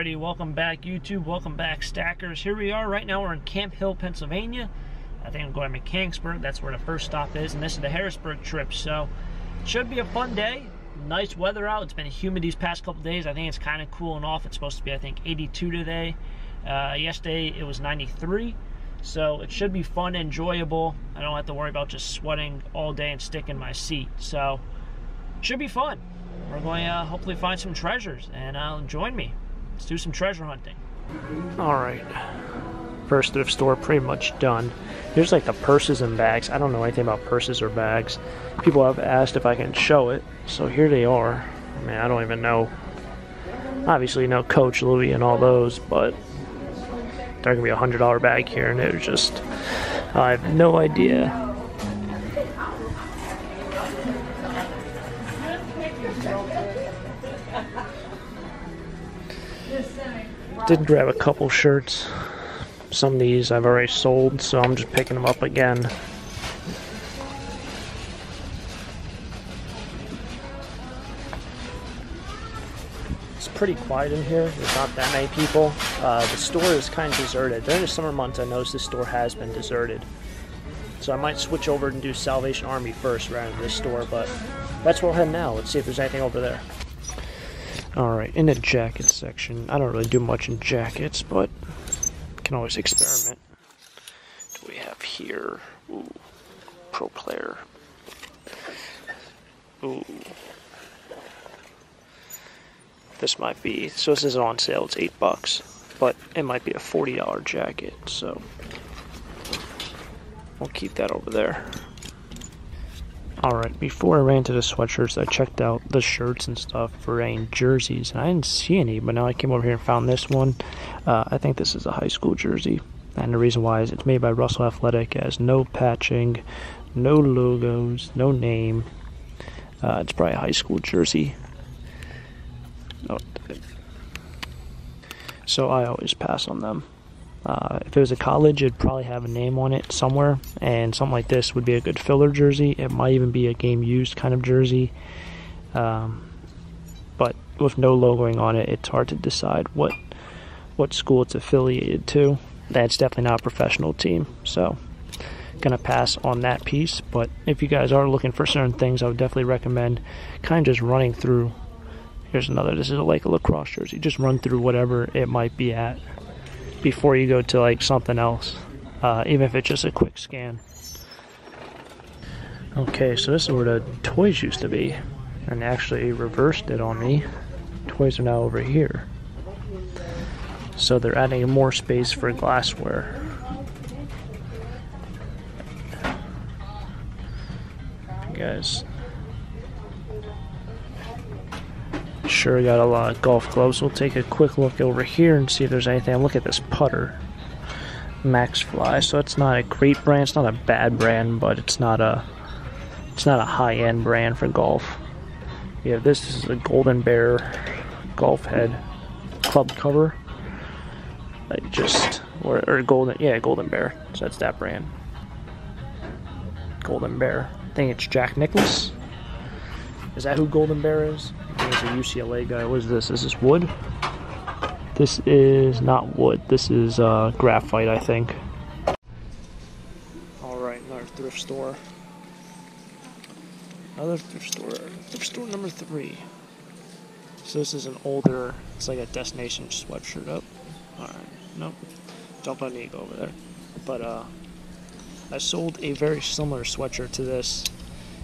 Alrighty, welcome back YouTube, welcome back Stackers. Here we are, right now we're in Camp Hill, Pennsylvania. I think I'm going to Mechanicsburg, that's where the first stop is, and this is the Harrisburg trip, so it should be a fun day. Nice weather out, it's been humid these past couple days. I think it's kind of cooling off. It's supposed to be, I think, 82 today. Uh, yesterday it was 93, so it should be fun, and enjoyable. I don't have to worry about just sweating all day and sticking my seat, so should be fun. We're going to uh, hopefully find some treasures, and uh, join me. Let's do some treasure hunting. Alright. First thrift store pretty much done. Here's like the purses and bags. I don't know anything about purses or bags. People have asked if I can show it, so here they are. I mean, I don't even know. Obviously, no Coach, Louis, and all those, but they're gonna be a hundred dollar bag here, and it was just I have no idea Did grab a couple shirts. Some of these I've already sold, so I'm just picking them up again. It's pretty quiet in here. There's not that many people. Uh, the store is kind of deserted. During the summer months, I noticed this store has been deserted. So I might switch over and do Salvation Army first rather than this store, but that's where we're heading now. Let's see if there's anything over there. Alright, in the jacket section, I don't really do much in jackets, but can always experiment. What do we have here? Ooh, pro player. Ooh. This might be, so this is on sale, it's 8 bucks, but it might be a $40 jacket, so we'll keep that over there. Alright, before I ran to the sweatshirts, I checked out the shirts and stuff for any jerseys, and I didn't see any, but now I came over here and found this one. Uh, I think this is a high school jersey, and the reason why is it's made by Russell Athletic, it has no patching, no logos, no name. Uh, it's probably a high school jersey. Oh, so I always pass on them. Uh, if it was a college, it'd probably have a name on it somewhere, and something like this would be a good filler jersey. It might even be a game used kind of jersey. Um, but with no logoing on it, it's hard to decide what what school it's affiliated to. That's definitely not a professional team, so gonna pass on that piece. But if you guys are looking for certain things, I would definitely recommend kind of just running through. Here's another. This is a like a lacrosse jersey. Just run through whatever it might be at before you go to like something else, uh, even if it's just a quick scan. Okay, so this is where the toys used to be, and actually reversed it on me. Toys are now over here. So they're adding more space for glassware. guys, sure got a lot of golf clubs. We'll take a quick look over here and see if there's anything. Look at this putter. Maxfli. So it's not a great brand. It's not a bad brand, but it's not a it's not a high-end brand for golf. Yeah, this is a Golden Bear golf head club cover. Like just or, or golden yeah Golden Bear. So that's that brand. Golden Bear. I think it's Jack Nicklaus. Is that who Golden Bear is? A UCLA guy. What is this? Is this wood? This is not wood. This is uh, graphite, I think. Alright, another thrift store. Another thrift store. Thrift store number three. So this is an older, it's like a destination sweatshirt up. Alright, nope. Don't Jump on Eagle over there. But uh, I sold a very similar sweatshirt to this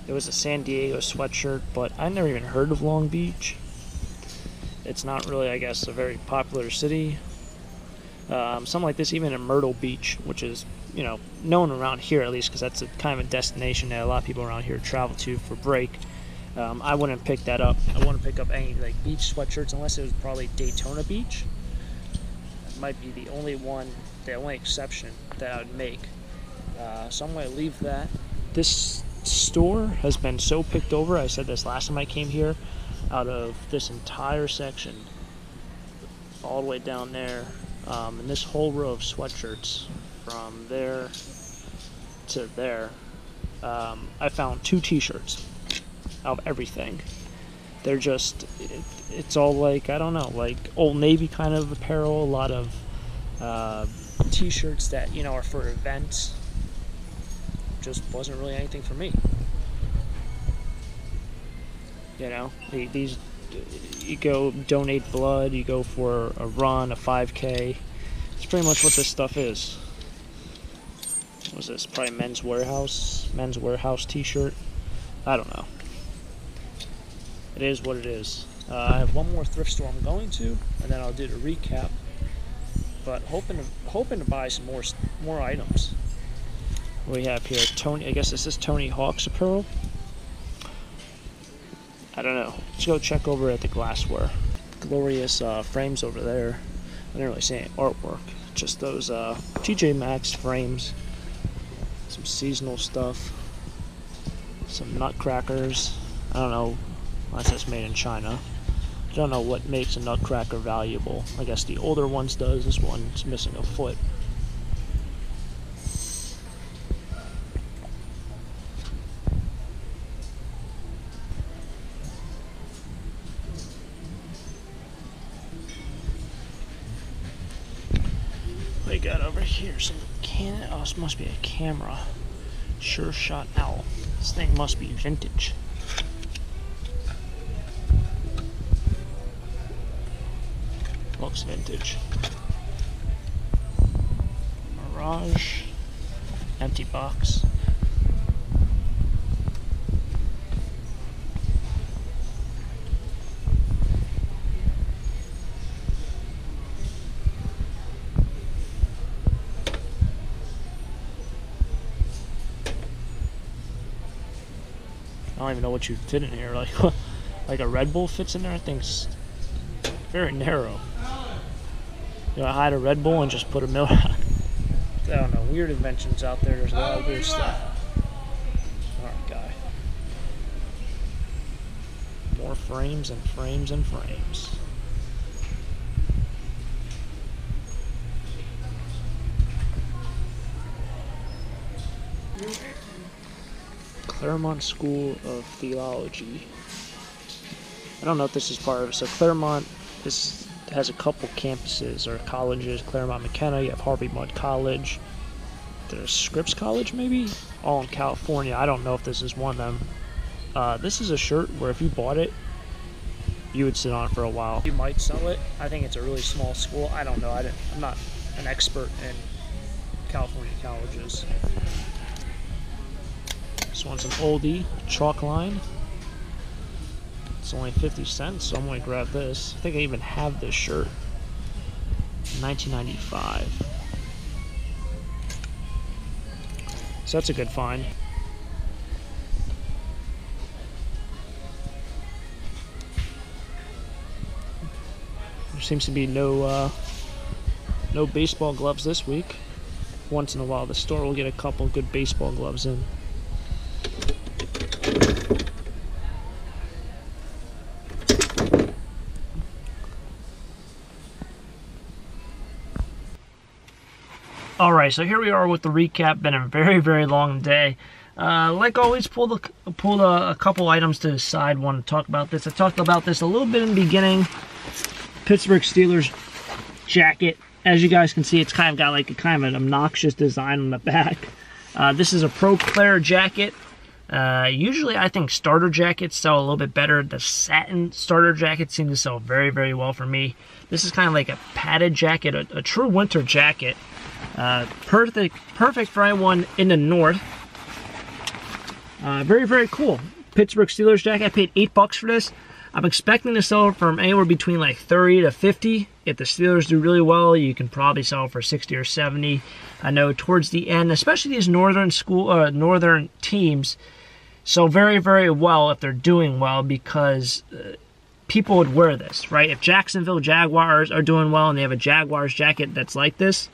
it was a San Diego sweatshirt, but I never even heard of Long Beach. It's not really, I guess, a very popular city. Um, something like this, even in Myrtle Beach, which is, you know, known around here at least, because that's a kind of a destination that a lot of people around here travel to for break. Um, I wouldn't pick that up. I wouldn't pick up any like beach sweatshirts unless it was probably Daytona Beach. That might be the only one, the only exception that I would make. Uh, so I'm going to leave that. This store has been so picked over. I said this last time I came here. Out of this entire section, all the way down there, um, and this whole row of sweatshirts from there to there, um, I found two T-shirts of everything. They're just, it, it's all like, I don't know, like Old Navy kind of apparel, a lot of uh, t shirts that, you know, are for events. Just wasn't really anything for me. You know, these, you go donate blood, you go for a run, a 5K. It's pretty much what this stuff is. What was this? Probably Men's Wearhouse? Men's Wearhouse t-shirt. I don't know. It is what it is. Uh, I have one more thrift store I'm going to, and then I'll do the recap. But hoping to hoping to buy some more more items. We have here, Tony. I guess this is Tony Hawk's apparel. I don't know. Let's go check over at the glassware. Glorious uh, frames over there. I didn't really see any artwork. Just those uh, TJ Maxx frames. Some seasonal stuff. Some nutcrackers. I don't know. Unless it's made in China. I don't know what makes a nutcracker valuable. I guess the older ones does. This one's missing a foot. Oh, this must be a camera. Sure shot owl. This thing must be vintage. Looks vintage. Mirage. Empty box. Don't even know what you fit in here. Like, like a Red Bull fits in there. I think it's very narrow. You know, hide a Red Bull and just put a milk. I don't know. Weird inventions out there. There's a lot of weird stuff. Alright, guy. More frames and frames and frames. Claremont School of Theology. I don't know if this is part of it. So Claremont, this has a couple campuses or colleges. Claremont McKenna, you have Harvey Mudd College. There's Scripps College, maybe? All in California. I don't know if this is one of them. Uh, this is a shirt where if you bought it, you would sit on it for a while. You might sell it. I think it's a really small school. I don't know. I am not an expert in California colleges. One's an oldie, chalk line. It's only 50 cents, so I'm going to grab this. I think I even have this shirt. 1995. So that's a good find. There seems to be no uh, no baseball gloves this week. Once in a while, the store will get a couple good baseball gloves in. All right, so here we are with the recap. Been a very, very long day. Uh, like always, pull the pull a, a couple items to the side. Want to talk about this? I talked about this a little bit in the beginning. Pittsburgh Steelers jacket. As you guys can see, it's kind of got like a kind of an obnoxious design on the back. Uh, this is a Pro jacket. Uh, usually, I think starter jackets sell a little bit better. The satin starter jackets seem to sell very, very well for me. This is kind of like a padded jacket, a, a true winter jacket. Uh, perfect, perfect for anyone in the north. Uh, very, very cool. Pittsburgh Steelers jacket. I paid eight bucks for this. I'm expecting to sell it from anywhere between like 30 to 50. If the Steelers do really well, you can probably sell it for 60 or 70. I know towards the end, especially these northern school, uh, northern teams, sell very, very well if they're doing well because uh, people would wear this, right? If Jacksonville Jaguars are doing well and they have a Jaguars jacket that's like this,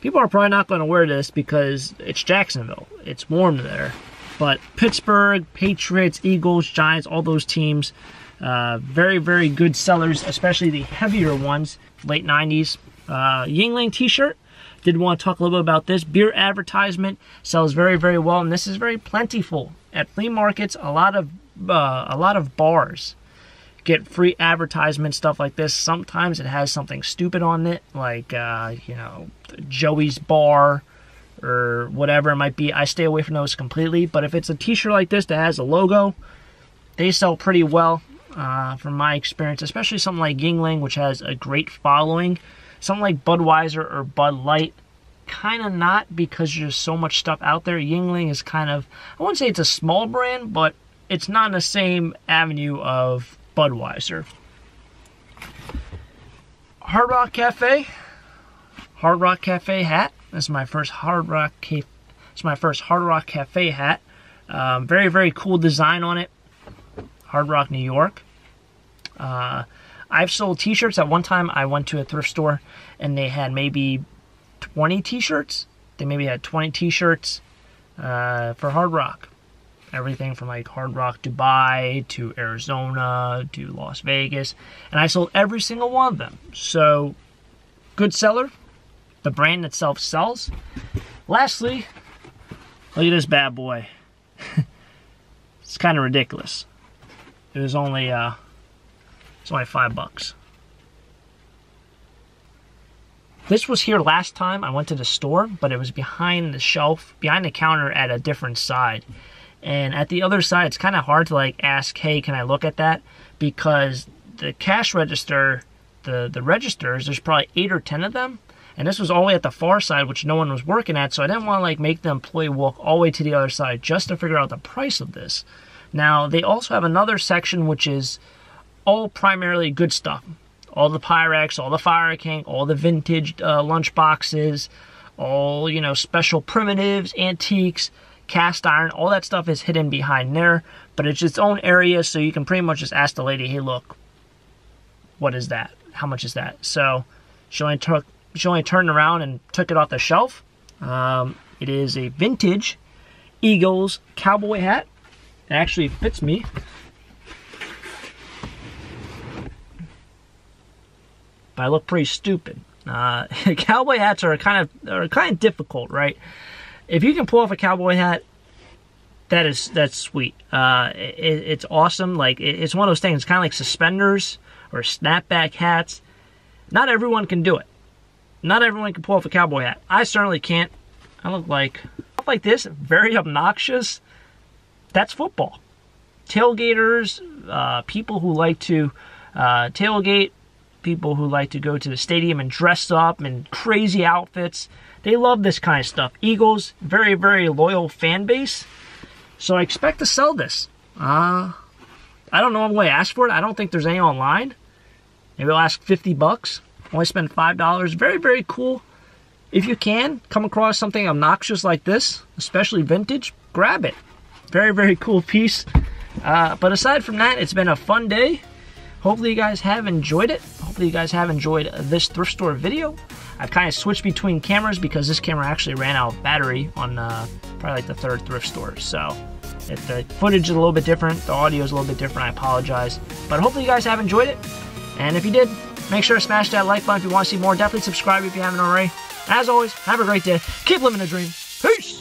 people are probably not going to wear this because it's Jacksonville. It's warm there. But Pittsburgh, Patriots, Eagles, Giants, all those teams, uh, very, very good sellers, especially the heavier ones, late 90s. Uh, Yuengling t-shirt. Did want to talk a little bit about this. Beer advertisement sells very, very well, and this is very plentiful at flea markets. A lot of uh, a lot of bars get free advertisement stuff like this. Sometimes it has something stupid on it, like uh, you know Joey's Bar or whatever it might be. I stay away from those completely. But if it's a T-shirt like this that has a logo, they sell pretty well. Uh, from my experience, especially something like Yuengling, which has a great following. Something like Budweiser or Bud Light, kind of not because there's so much stuff out there. Yuengling is kind of, I wouldn't say it's a small brand, but it's not in the same avenue of Budweiser. Hard Rock Cafe, Hard Rock Cafe hat. This is my first Hard Rock Cafe. It's my first Hard Rock Cafe hat. Um, very very cool design on it. Hard Rock, New York. Uh, I've sold T-shirts. At one time, I went to a thrift store and they had maybe 20 T-shirts. They maybe had 20 T-shirts uh, for Hard Rock. Everything from like Hard Rock Dubai to Arizona to Las Vegas, and I sold every single one of them. So, good seller. The brand itself sells. Lastly, look at this bad boy. it's kind of ridiculous. It was only uh, it's only five bucks. This was here last time I went to the store, but it was behind the shelf, behind the counter at a different side. And at the other side, it's kind of hard to like ask, hey, can I look at that? Because the cash register, the, the registers, there's probably eight or ten of them. And this was all the way at the far side, which no one was working at. So I didn't want to like make the employee walk all the way to the other side just to figure out the price of this. Now, they also have another section which is all primarily good stuff. All the Pyrex, all the Fire King, all the vintage uh, lunch boxes, all, you know, special primitives, antiques, cast iron, all that stuff is hidden behind there. But it's its own area, so you can pretty much just ask the lady, hey, look, what is that? How much is that? So she only took she only turned around and took it off the shelf. Um, it is a vintage Eagles cowboy hat. It actually fits me. But I look pretty stupid. Uh, cowboy hats are kind of are kind of difficult, right? If you can pull off a cowboy hat, that is that's sweet. Uh, it, it's awesome. Like it, it's one of those things, kind of like suspenders or snapback hats. Not everyone can do it. Not everyone can pull off a cowboy hat. I certainly can't. I look like stuff like this, very obnoxious. That's football. Tailgaters, uh, people who like to uh, tailgate, people who like to go to the stadium and dress up in crazy outfits. They love this kind of stuff. Eagles, very, very loyal fan base. So I expect to sell this. Uh, I don't know I'm going to ask for it. I don't think there's any online. Maybe I'll ask 50 bucks. Only spend $5. Very, very cool. If you can come across something obnoxious like this, especially vintage, grab it. Very, very cool piece. Uh, but aside from that, it's been a fun day. Hopefully you guys have enjoyed it. Hopefully you guys have enjoyed this thrift store video. I've kind of switched between cameras because this camera actually ran out of battery on uh, probably like the third thrift store. So if the footage is a little bit different, the audio is a little bit different, I apologize. But hopefully you guys have enjoyed it. And if you did, make sure to smash that like button if you want to see more. Definitely subscribe if you haven't already. As always, have a great day. Keep living the dream. Peace!